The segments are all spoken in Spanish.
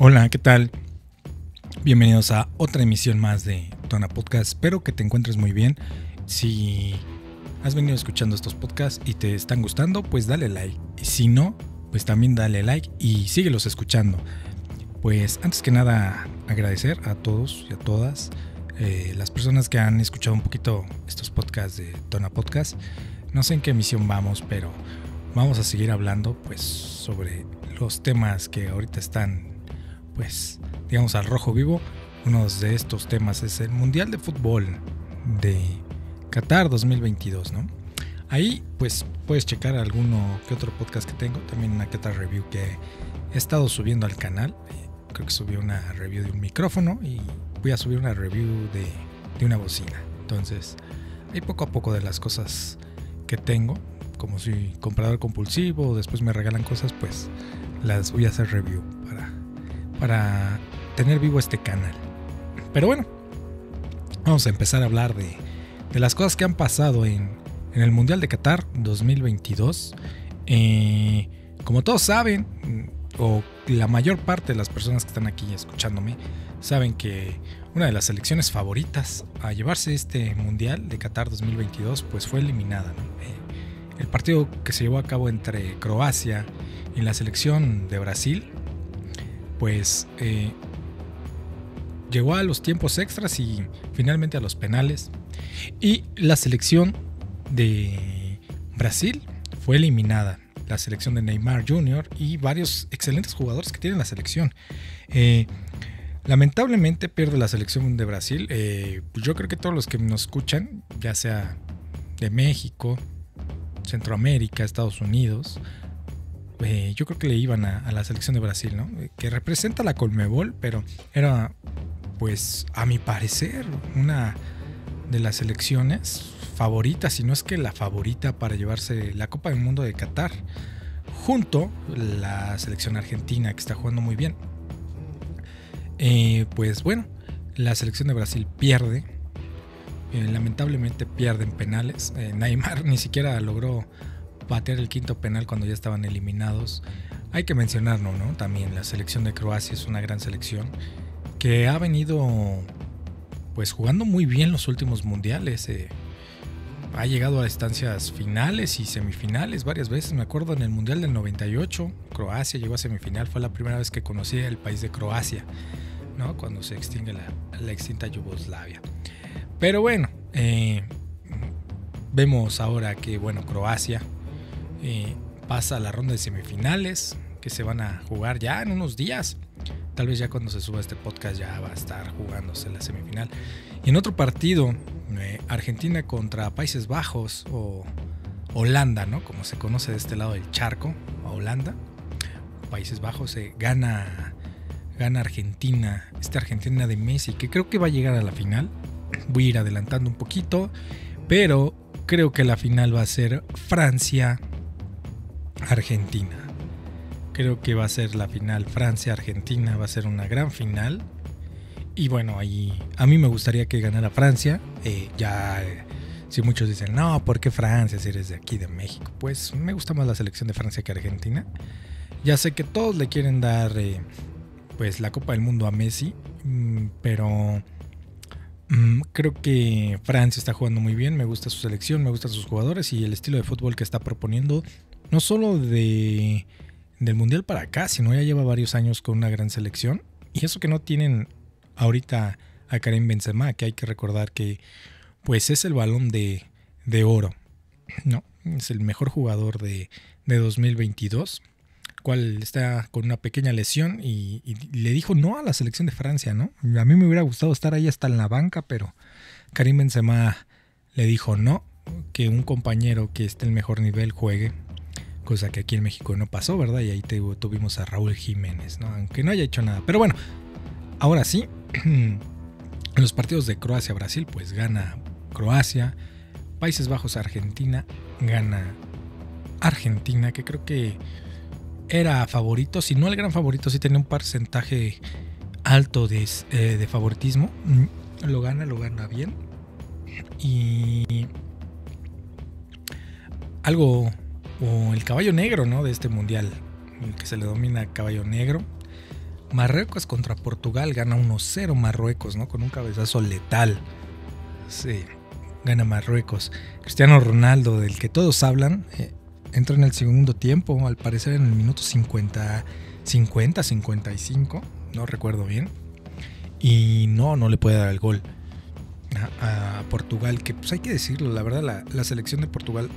Hola, ¿qué tal? Bienvenidos a otra emisión más de Tona Podcast. Espero que te encuentres muy bien. Si has venido escuchando estos podcasts y te están gustando, pues dale like. Y si no, pues también dale like y síguelos escuchando. Pues antes que nada, agradecer a todos y a todas eh, las personas que han escuchado un poquito estos podcasts de Tona Podcast. No sé en qué emisión vamos, pero vamos a seguir hablando pues sobre los temas que ahorita están pues digamos al rojo vivo. Uno de estos temas es el Mundial de Fútbol de Qatar 2022, ¿no? Ahí pues puedes checar alguno que otro podcast que tengo, también una Qatar review que he estado subiendo al canal. Creo que subí una review de un micrófono y voy a subir una review de, de una bocina. Entonces, ahí poco a poco de las cosas que tengo, como soy comprador compulsivo, después me regalan cosas, pues las voy a hacer review para, para tener vivo este canal. Pero bueno, vamos a empezar a hablar de, de las cosas que han pasado en, en, el Mundial de Qatar 2022. Eh, como todos saben, o la mayor parte de las personas que están aquí escuchándome, saben que una de las selecciones favoritas a llevarse este Mundial de Qatar 2022 pues fue eliminada. Eh, el partido que se llevó a cabo entre Croacia y la selección de Brasil, pues eh, llegó a los tiempos extras y finalmente a los penales. Y la selección de Brasil fue eliminada. La selección de Neymar Jr. y varios excelentes jugadores que tiene la selección. Eh, lamentablemente pierde la selección de Brasil. Eh, pues yo creo que todos los que nos escuchan, ya sea de México, Centroamérica, Estados Unidos, eh, yo creo que le iban a, a, la selección de Brasil, ¿no? Que representa la Colmebol, pero era, pues, a mi parecer, una de las selecciones favoritas, si no es que la favorita para llevarse la Copa del Mundo de Qatar, junto la selección argentina que está jugando muy bien. Eh, pues bueno, la selección de Brasil pierde. Eh, lamentablemente pierden penales. Eh, Neymar ni siquiera logró bater el quinto penal cuando ya estaban eliminados. Hay que mencionarlo, ¿no? También la selección de Croacia es una gran selección que ha venido pues jugando muy bien los últimos mundiales. Eh, ha llegado a estancias finales y semifinales varias veces. Me acuerdo en el Mundial del 98, Croacia llegó a semifinal. Fue la primera vez que conocí el país de Croacia, ¿no? Cuando se extingue la, la extinta Yugoslavia. Pero bueno, eh, vemos ahora que, bueno, Croacia eh, pasa a la ronda de semifinales que se van a jugar ya en unos días. Tal vez ya cuando se suba este podcast ya va a estar jugándose la semifinal. Y en otro partido, eh, Argentina contra Países Bajos o Holanda, ¿no? Como se conoce de este lado del charco, Holanda. Países Bajos se gana, gana Argentina, esta Argentina de Messi, que creo que va a llegar a la final. Voy a ir adelantando un poquito, pero creo que la final va a ser Francia Argentina. Creo que va a ser la final Francia-Argentina, va a ser una gran final. Y bueno, ahí a mí me gustaría que ganara Francia. Eh, ya, eh, si muchos dicen, no, ¿por qué Francia si eres de aquí, de México? Pues me gusta más la selección de Francia que Argentina. Ya sé que todos le quieren dar eh, pues la Copa del Mundo a Messi, mm, pero mm, creo que Francia está jugando muy bien, me gusta su selección, me gustan sus jugadores y el estilo de fútbol que está proponiendo no solo de, del Mundial para acá, sino ya lleva varios años con una gran selección. Y eso que no tienen ahorita a Karim Benzema, que hay que recordar que pues es el balón de, de oro, ¿no? Es el mejor jugador de, de 2022, cual está con una pequeña lesión y, le dijo no a la selección de Francia, ¿no? A mí me hubiera gustado estar ahí hasta en la banca, pero Karim Benzema le dijo no, que un compañero que esté en el mejor nivel juegue cosa que aquí en México no pasó, ¿verdad? Y ahí tuvimos a Raúl Jiménez, ¿no? Aunque no haya hecho nada. Pero bueno, ahora sí, en los partidos de Croacia-Brasil, pues gana Croacia, Países Bajos-Argentina, gana Argentina, que creo que era favorito, si no el gran favorito, sí tenía un porcentaje alto de, eh, de favoritismo. Lo gana, lo gana bien. Y algo o el caballo negro ¿no? de este mundial, el que se le domina caballo negro. Marruecos contra Portugal gana 1-0 Marruecos, ¿no? Con un cabezazo letal. Sí, gana Marruecos. Cristiano Ronaldo, del que todos hablan, eh, entra en el segundo tiempo, al parecer en el minuto 50, 50, 55, no recuerdo bien. Y no, no le puede dar el gol a, Portugal, que pues hay que decirlo, la verdad, la, selección de Portugal,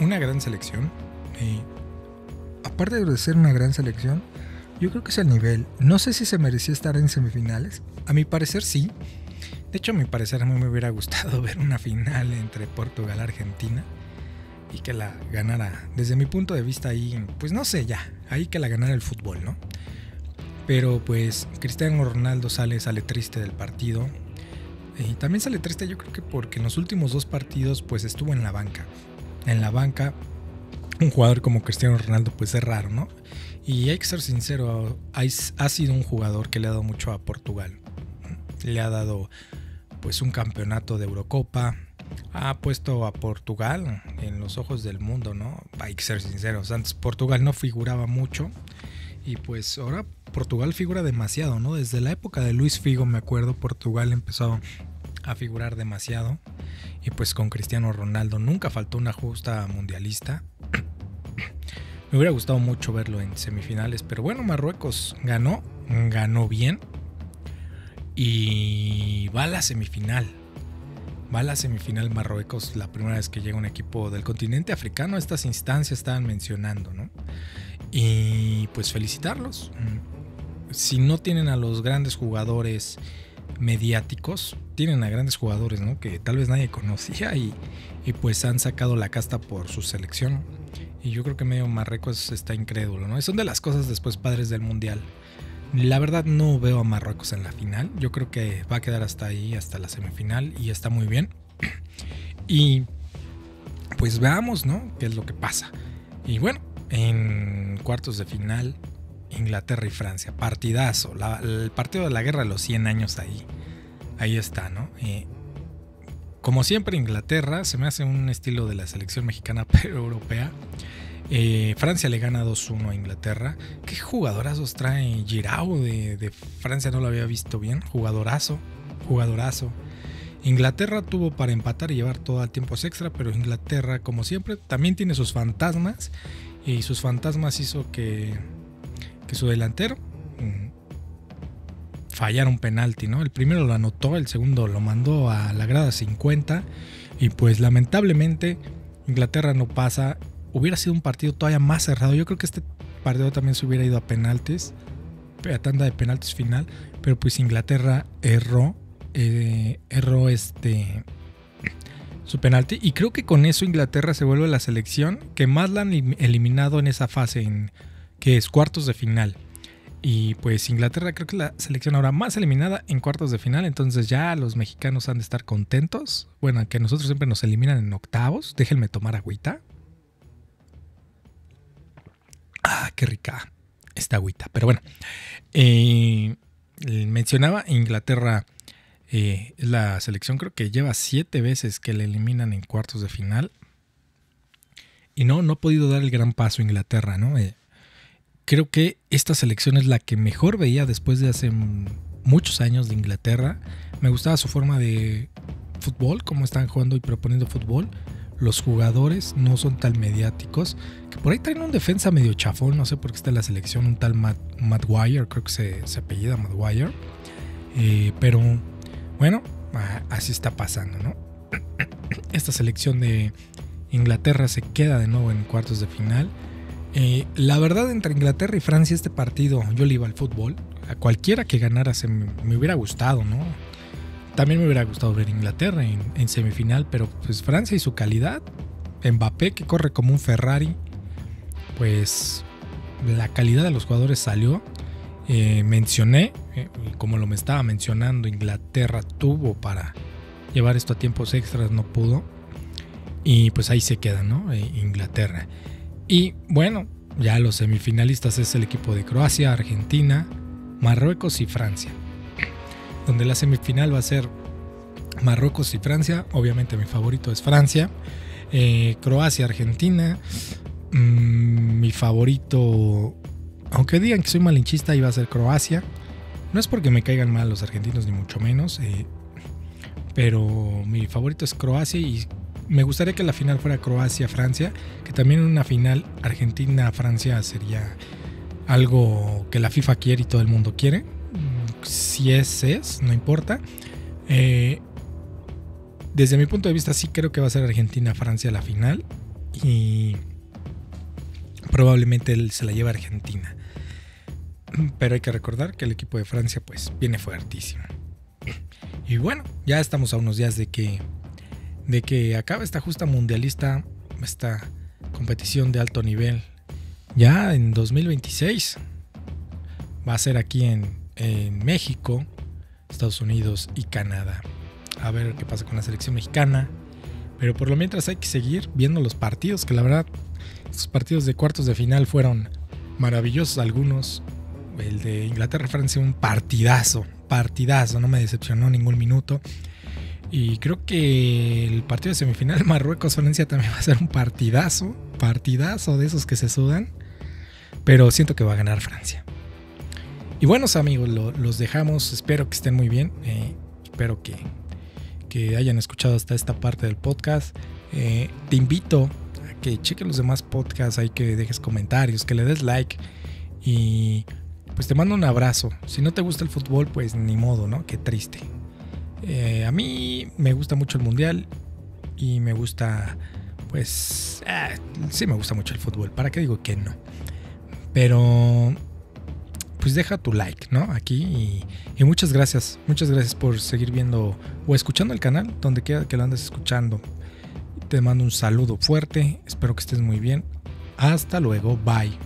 una gran selección. Eh, aparte de ser una gran selección, yo creo que es el nivel. No sé si se merecía estar en semifinales. A mi parecer sí. De hecho, a mi parecer a mí me hubiera gustado ver una final entre Portugal y Argentina y que la ganara. Desde mi punto de vista ahí, pues no sé ya, ahí que la ganara el fútbol, ¿no? Pero pues Cristiano Ronaldo sale, sale triste del partido. Y también sale triste yo creo que porque en los últimos dos partidos pues estuvo en la banca. En la banca un jugador como Cristiano Ronaldo pues es raro, ¿no? Y hay que ser sincero, ha sido un jugador que le ha dado mucho a Portugal. Le ha dado pues un campeonato de Eurocopa, ha puesto a Portugal en los ojos del mundo, ¿no? Hay que ser sinceros, antes Portugal no figuraba mucho y pues ahora Portugal figura demasiado, ¿no? Desde la época de Luis Figo, me acuerdo, Portugal empezó a figurar demasiado y pues con Cristiano Ronaldo nunca faltó una justa mundialista. me hubiera gustado mucho verlo en semifinales, pero bueno, Marruecos ganó, ganó bien y va a la semifinal va a la semifinal Marruecos la primera vez que llega un equipo del continente africano. Estas instancias estaban mencionando, ¿no? Y pues felicitarlos. Si no tienen a los grandes jugadores mediáticos, tienen a grandes jugadores, ¿no? Que tal vez nadie conocía y, y pues han sacado la casta por su selección. Y yo creo que medio Marruecos está incrédulo, ¿no? Son de las cosas después padres del Mundial. La verdad no veo a Marruecos en la final. Yo creo que va a quedar hasta ahí, hasta la semifinal y está muy bien. Y pues veamos, ¿no? ¿Qué es lo que pasa? Y bueno, en cuartos de final, Inglaterra y Francia. Partidazo. el partido de la guerra de los 100 años ahí. Ahí está, ¿no? Como siempre, Inglaterra se me hace un estilo de la selección mexicana, pero europea. Eh, Francia le gana 2-1 a Inglaterra. ¿Qué jugadorazos trae Girao de, Francia? No lo había visto bien. Jugadorazo, jugadorazo. Inglaterra tuvo para empatar y llevar todo a tiempos extra, pero Inglaterra, como siempre, también tiene sus fantasmas. Y sus fantasmas hizo que, que su delantero mm, fallara un penalti, ¿no? El primero lo anotó, el segundo lo mandó a la grada 50. Y pues lamentablemente Inglaterra no pasa hubiera sido un partido todavía más cerrado. Yo creo que este partido también se hubiera ido a penaltis, a tanda de penaltis final, pero pues Inglaterra erró, eh, erró este su penalti y creo que con eso Inglaterra se vuelve la selección que más la han eliminado en esa fase, que es cuartos de final. Y pues Inglaterra creo que es la selección ahora más eliminada en cuartos de final. Entonces ya los mexicanos han de estar contentos. Bueno, que nosotros siempre nos eliminan en octavos. Déjenme tomar agüita. Ah, qué rica esta agüita. Pero bueno, eh, mencionaba Inglaterra, eh, la selección creo que lleva siete veces que le eliminan en cuartos de final. Y no, no ha podido dar el gran paso Inglaterra, ¿no? Eh, creo que esta selección es la que mejor veía después de hace muchos años de Inglaterra. Me gustaba su forma de fútbol, cómo están jugando y proponiendo fútbol los jugadores no son tan mediáticos. Que por ahí traen un defensa medio chafón, no sé por qué está en la selección, un tal Matt, Wire, creo que se, apellida Matt. Eh, pero bueno, así está pasando, ¿no? Esta selección de Inglaterra se queda de nuevo en cuartos de final. Eh, la verdad, entre Inglaterra y Francia, este partido, yo le iba al fútbol. A cualquiera que ganara se me hubiera gustado, ¿no? También me hubiera gustado ver Inglaterra en, semifinal, pero pues Francia y su calidad. Mbappé que corre como un Ferrari. Pues la calidad de los jugadores salió. Eh, mencioné, eh, como lo me estaba mencionando, Inglaterra tuvo para llevar esto a tiempos extras, no pudo. Y pues ahí se queda, ¿no? Inglaterra. Y bueno, ya los semifinalistas es el equipo de Croacia, Argentina, Marruecos y Francia donde la semifinal va a ser Marruecos y Francia. Obviamente mi favorito es Francia. Eh, Croacia, Argentina. Mm, mi favorito aunque digan que soy malinchista, iba a ser Croacia. No es porque me caigan mal los argentinos, ni mucho menos. Eh, pero mi favorito es Croacia y me gustaría que la final fuera Croacia-Francia, que también una final Argentina-Francia sería algo que la FIFA quiere y todo el mundo quiere. Si es, es, no importa. Eh, desde mi punto de vista sí creo que va a ser Argentina-Francia la final y probablemente él se la lleva Argentina. Pero hay que recordar que el equipo de Francia pues viene fuertísimo. Y bueno, ya estamos a unos días de que de que acabe esta justa mundialista, esta competición de alto nivel. Ya en 2026 va a ser aquí en, en México, Estados Unidos y Canadá. A ver qué pasa con la selección mexicana. Pero por lo mientras hay que seguir viendo los partidos, que la verdad, estos partidos de cuartos de final fueron maravillosos algunos. El de Inglaterra-Francia, un partidazo, partidazo, no me decepcionó ningún minuto. Y creo que el partido de semifinal Marruecos-Francia también va a ser un partidazo, partidazo de esos que se sudan. Pero siento que va a ganar Francia. Y buenos amigos, los dejamos. Espero que estén muy bien. Eh, espero que, que, hayan escuchado hasta esta parte del podcast. Eh, te invito a que cheques los demás podcasts, hay que dejes comentarios, que le des like. Y pues te mando un abrazo. Si no te gusta el fútbol, pues ni modo, ¿no? Qué triste. Eh, a mí me gusta mucho el mundial y me gusta, pues, eh, sí me gusta mucho el fútbol. ¿Para qué digo que no? Pero, pues deja tu like, ¿no? Aquí y, muchas gracias, muchas gracias por seguir viendo o escuchando el canal, donde quiera que lo andes escuchando. Te mando un saludo fuerte, espero que estés muy bien. Hasta luego, bye.